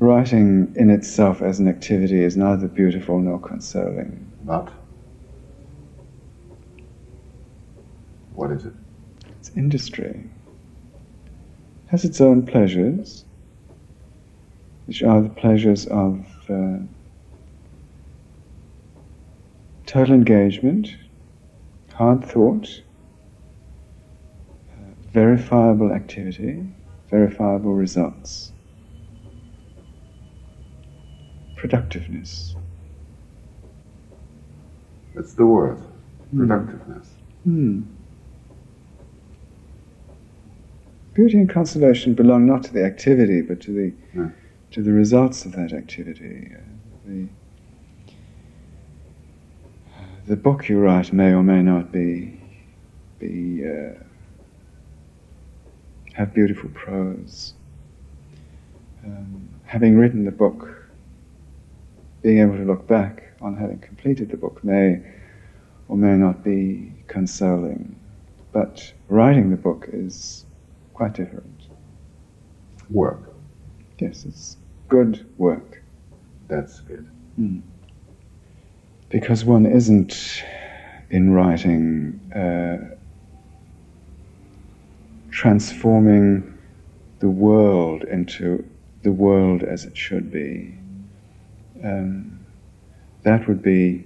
writing in itself as an activity is neither beautiful nor consoling. But what is it? It's industry. It has its own pleasures, which are the pleasures of uh, total engagement, hard thought, uh, verifiable activity, verifiable results, productiveness. That's the word. Productiveness. Hmm. Beauty and consolation belong not to the activity, but to the Yeah. to the results of that activity. Uh, the the book you write may or may not be be uh, have beautiful prose. Um, having written the book, being able to look back on having completed the book may or may not be consoling, but writing the book is quite different. Work. Yes, it's good work. That's it. Because one isn't in writing uh, transforming the world into the world as it should be. Um, that would be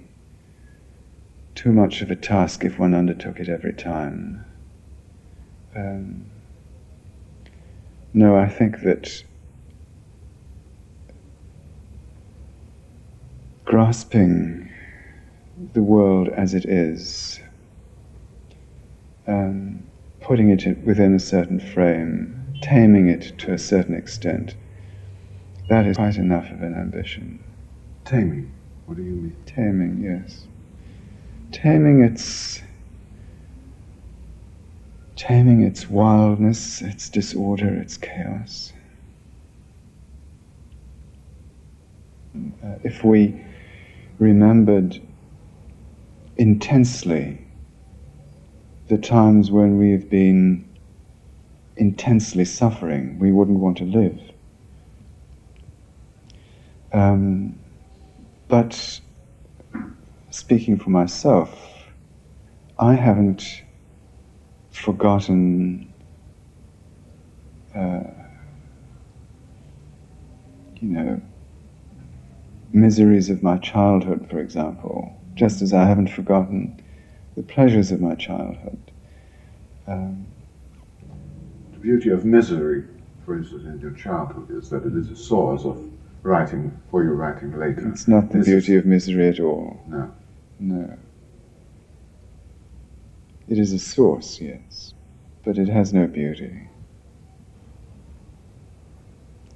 too much of a task if one undertook it every time. Um, no, I think that grasping the world as it is, um, putting it in- within a certain frame, taming it to a certain extent, that is quite enough of an ambition. Taming. What do you mean? Taming, yes. Taming its taming its wildness, its disorder, its chaos. Uh, if we remembered intensely the times when we've been intensely suffering, we wouldn't want to live. Um, but speaking for myself, I haven't forgotten, uh, you know, miseries of my childhood, for example, just as I haven't forgotten the pleasures of my childhood. Um, The beauty of misery, for instance, in your childhood, is that it is a source of writing for your writing later. it's not the This beauty of misery at all. No. No. It is a source, yes, but it has no beauty.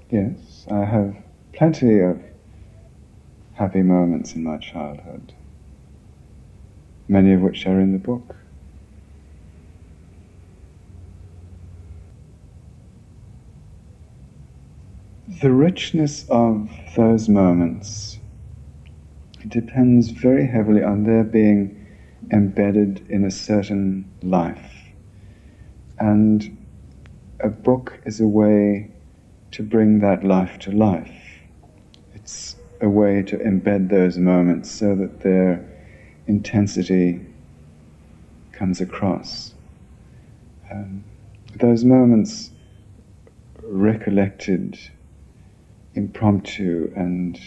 Yes, I have plenty of happy moments in my childhood, many of which are in the book. The richness of those moments depends very heavily on their being embedded in a certain life. And a book is a way to bring that life to life. It's a way to embed those moments so that their intensity comes across. Um, those moments recollected impromptu and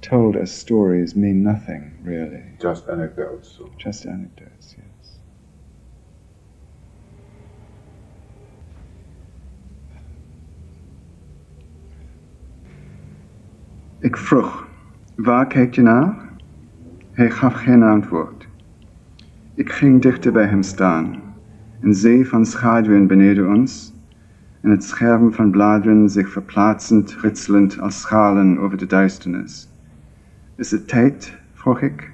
told as stories mean nothing, really. Just anecdotes. So. Just anecdotes, yes. Ik vroeg, waar kijk je naar? Hij gaf geen antwoord. Ik ging dichter bij hem staan. Een zee van schaduwen beneden ons en het scherm van bladeren zich verplaatsend, ritselend als schalen over de duisternis. Is het tijd? vroeg ik.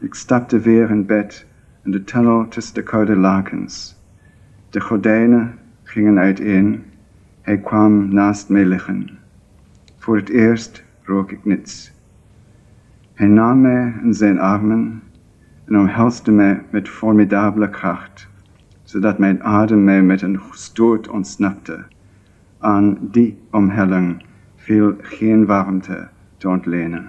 Ik stapte weer in bed en de tunnel tussen de koude lakens. De gordijnen gingen uiteen. Hij kwam naast mij liggen. Voor het eerst rook ik niets. Hij nam mij in zijn armen en omhelsde mij met formidabele kracht, zodat mijn adem mij met een stoot ontsnapte. Aan die omhelling viel geen warmte te ontlenen.